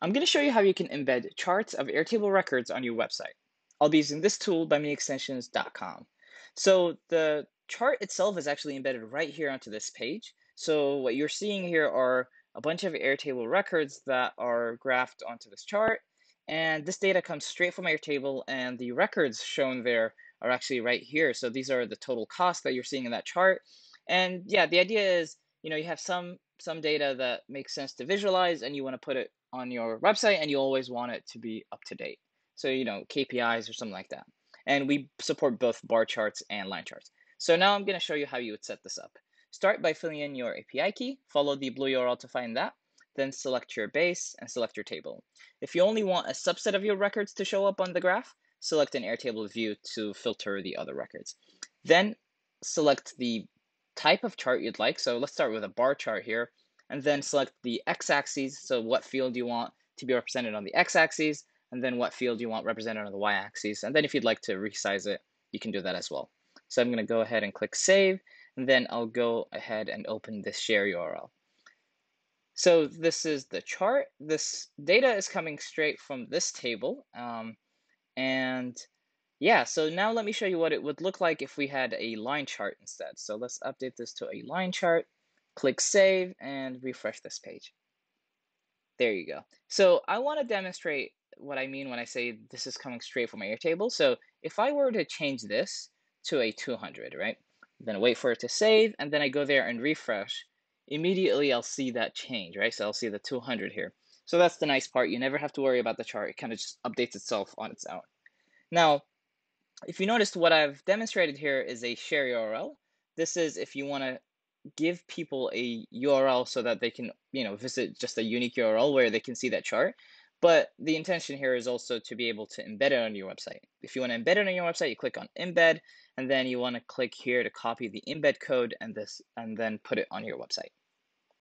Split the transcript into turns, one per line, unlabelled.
I'm going to show you how you can embed charts of Airtable records on your website. I'll be using this tool by miniextensions.com. So the chart itself is actually embedded right here onto this page. So what you're seeing here are a bunch of Airtable records that are graphed onto this chart. And this data comes straight from Airtable and the records shown there are actually right here. So these are the total costs that you're seeing in that chart. And yeah, the idea is, you know, you have some some data that makes sense to visualize and you want to put it on your website and you always want it to be up to date. So, you know, KPIs or something like that. And we support both bar charts and line charts. So now I'm going to show you how you would set this up. Start by filling in your API key, follow the blue URL to find that, then select your base and select your table. If you only want a subset of your records to show up on the graph, select an Airtable view to filter the other records. Then select the type of chart you'd like. So let's start with a bar chart here, and then select the x-axis, so what field you want to be represented on the x-axis, and then what field you want represented on the y-axis. And then if you'd like to resize it, you can do that as well. So I'm going to go ahead and click Save, and then I'll go ahead and open this share URL. So this is the chart. This data is coming straight from this table. Um, and yeah, so now let me show you what it would look like if we had a line chart instead. So let's update this to a line chart, click Save, and refresh this page. There you go. So I want to demonstrate what I mean when I say this is coming straight from Airtable. So if I were to change this to a 200, right? Then wait for it to save, and then I go there and refresh. Immediately, I'll see that change, right? So I'll see the 200 here. So that's the nice part. You never have to worry about the chart. It kind of just updates itself on its own. Now, if you noticed, what I've demonstrated here is a share URL. This is if you want to give people a URL so that they can, you know, visit just a unique URL where they can see that chart. But the intention here is also to be able to embed it on your website. If you want to embed it on your website, you click on embed, and then you want to click here to copy the embed code and this, and then put it on your website.